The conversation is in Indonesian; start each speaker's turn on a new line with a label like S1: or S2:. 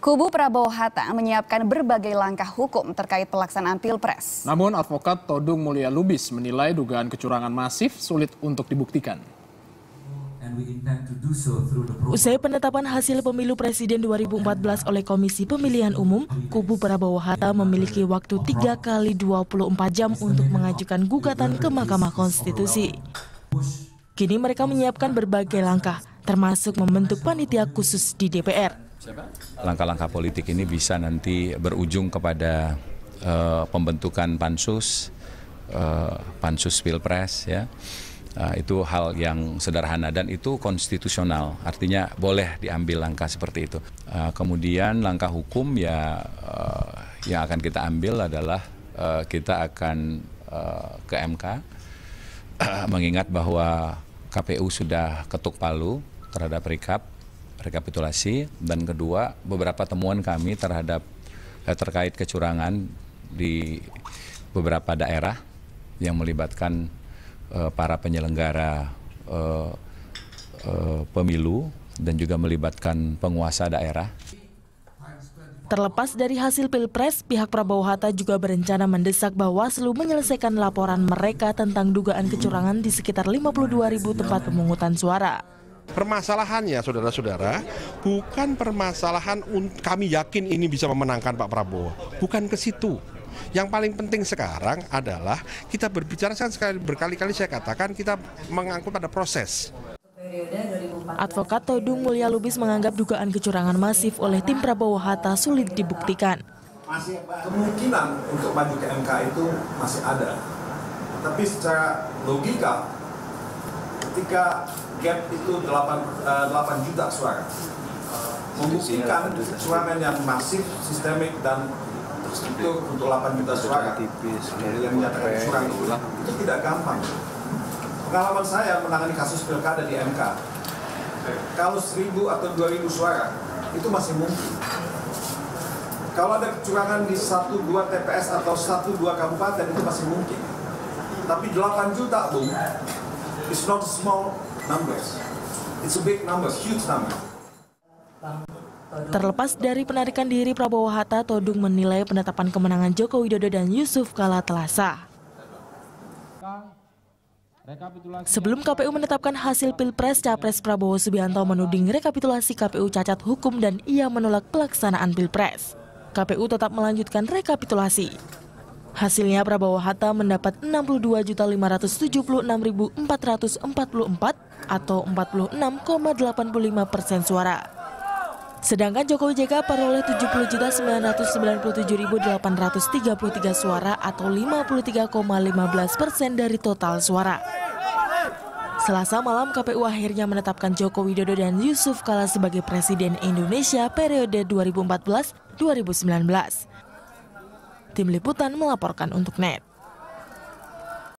S1: Kubu Prabowo Hatta menyiapkan berbagai langkah hukum terkait pelaksanaan Pilpres.
S2: Namun advokat Todung Mulia Lubis menilai dugaan kecurangan masif sulit untuk dibuktikan.
S3: Usai penetapan hasil pemilu presiden 2014 oleh Komisi Pemilihan Umum, kubu Prabowo Hatta memiliki waktu 3 kali 24 jam untuk mengajukan gugatan ke Mahkamah Konstitusi. Kini mereka menyiapkan berbagai langkah, termasuk membentuk panitia khusus di DPR
S4: langkah-langkah politik ini bisa nanti berujung kepada uh, pembentukan pansus, uh, pansus pilpres ya. Uh, itu hal yang sederhana dan itu konstitusional, artinya boleh diambil langkah seperti itu. Uh, kemudian langkah hukum ya uh, yang akan kita ambil adalah uh, kita akan uh, ke MK, mengingat bahwa KPU sudah ketuk palu terhadap rekap rekapitulasi dan kedua beberapa temuan kami terhadap eh, terkait kecurangan di beberapa daerah yang melibatkan eh, para penyelenggara eh, eh, pemilu dan juga melibatkan penguasa daerah.
S3: Terlepas dari hasil pilpres, pihak Prabowo Hatta juga berencana mendesak Bawaslu menyelesaikan laporan mereka tentang dugaan kecurangan di sekitar 52 ribu tempat pemungutan suara.
S5: Permasalahannya saudara-saudara bukan permasalahan kami yakin ini bisa memenangkan Pak Prabowo. Bukan ke situ. Yang paling penting sekarang adalah kita berbicara kan sekali berkali-kali saya katakan kita mengangkut pada proses.
S3: Advokat Todung Mulya Lubis menganggap dugaan kecurangan masif oleh tim Prabowo Hatta sulit dibuktikan.
S6: Masih kemungkinan untuk maju ke MK itu masih ada. Tapi secara logika ketika gap itu 8, uh, 8 juta suara. Membuktikan kecurangan yang masif, sistemik dan terstruktur untuk 8 juta suara. yang menyatakan curang itu, itu tidak gampang. Pengalaman saya menangani kasus pilkada di MK, kalau 1000 atau 2000 suara itu masih mungkin. Kalau ada kecurangan di 1-2 TPS atau 1-2 kabupaten itu masih mungkin. Tapi 8 juta, Bung, It's not small numbers. It's a big number, huge number.
S3: Terlepas dari penarikan diri Prabowo Hatta, Todung menilai penetapan kemenangan Joko Widodo dan Yusuf Kala telah. Sebelum KPU menetapkan hasil Pilpres, Capres Prabowo Subianto menuding rekapitulasi KPU cacat hukum dan ia menolak pelaksanaan Pilpres. KPU tetap melanjutkan rekapitulasi. Hasilnya Prabowo Hatta mendapat 62.576.444 atau 46,85 persen suara. Sedangkan Jokowi JK peroleh 70.997.833 suara atau 53,15 persen dari total suara. Selasa malam KPU akhirnya menetapkan Joko Widodo dan Yusuf Kala sebagai Presiden Indonesia periode 2014-2019. Tim Liputan melaporkan untuk NET.